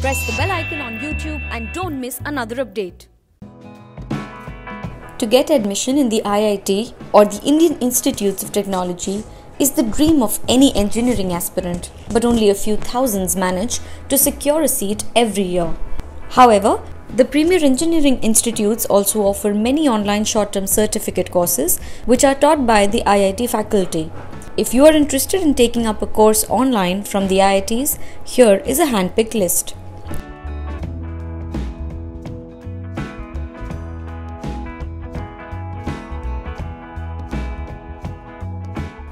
Press the bell icon on YouTube and don't miss another update. To get admission in the IIT or the Indian Institutes of Technology is the dream of any engineering aspirant, but only a few thousands manage to secure a seat every year. However, the premier engineering institutes also offer many online short term certificate courses which are taught by the IIT faculty. If you are interested in taking up a course online from the IITs, here is a handpicked list.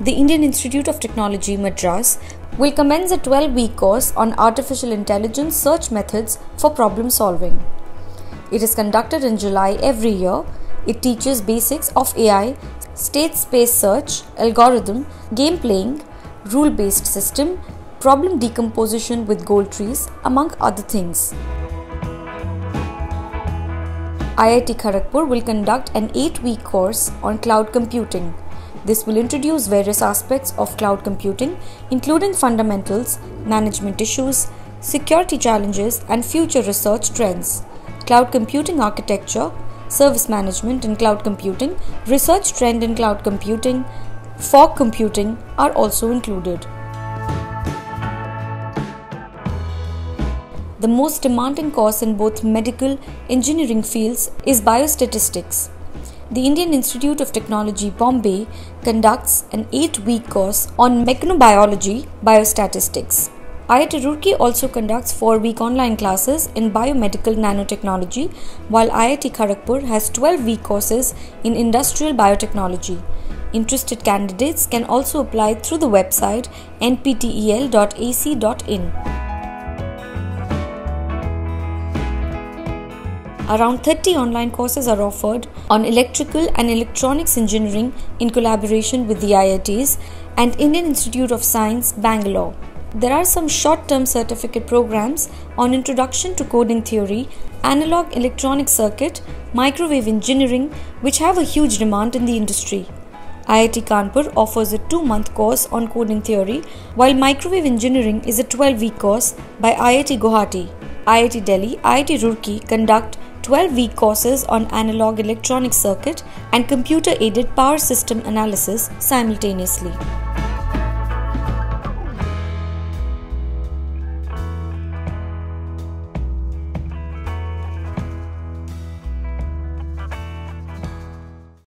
The Indian Institute of Technology Madras will commence a 12 week course on artificial intelligence search methods for problem solving. It is conducted in July every year. It teaches basics of AI, state space search, algorithm, game playing, rule based system, problem decomposition with goal trees, among other things. IIT Kharagpur will conduct an 8 week course on cloud computing. This will introduce various aspects of cloud computing, including fundamentals, management issues, security challenges, and future research trends. Cloud computing architecture, service management in cloud computing, research trend in cloud computing, fog computing are also included. The most demanding course in both medical engineering fields is biostatistics. The Indian Institute of Technology Bombay conducts an 8 week course on mechanobiology biostatistics. IIT Roorkee also conducts 4 week online classes in biomedical nanotechnology, while IIT Kharagpur has 12 week courses in industrial biotechnology. Interested candidates can also apply through the website nptel.ac.in. Around 30 online courses are offered on electrical and electronics engineering in collaboration with the IITs and Indian Institute of Science, Bangalore. There are some short term certificate programs on Introduction to Coding Theory, Analog Electronic Circuit, Microwave Engineering, which have a huge demand in the industry. IIT Kanpur offers a 2 month course on coding theory, while Microwave Engineering is a 12 week course by IIT Guwahati. IIT Delhi, IIT Roorkee conduct 12 week courses on analog electronic circuit and computer aided power system analysis simultaneously.